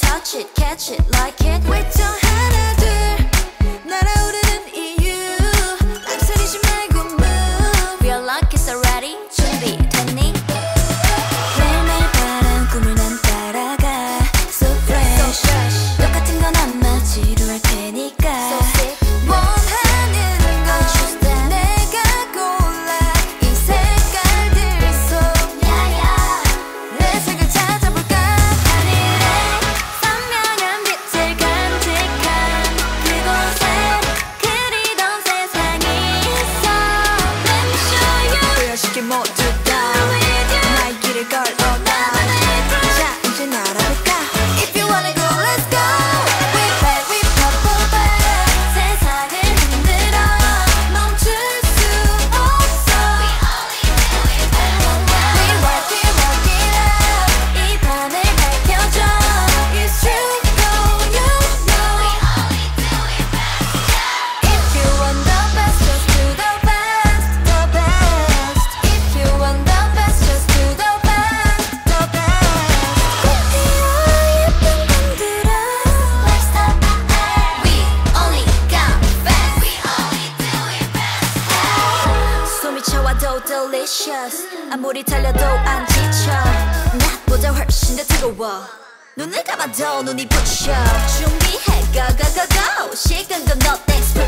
touch it, catch it, like it. We don't more. 좋아도 delicious. 아무리 달려도 안 지쳐. 낮보다 훨씬 더 뜨거워. 눈을 감아도 눈이 부셔. 준비해 go go go go. 시간 건너 thanks for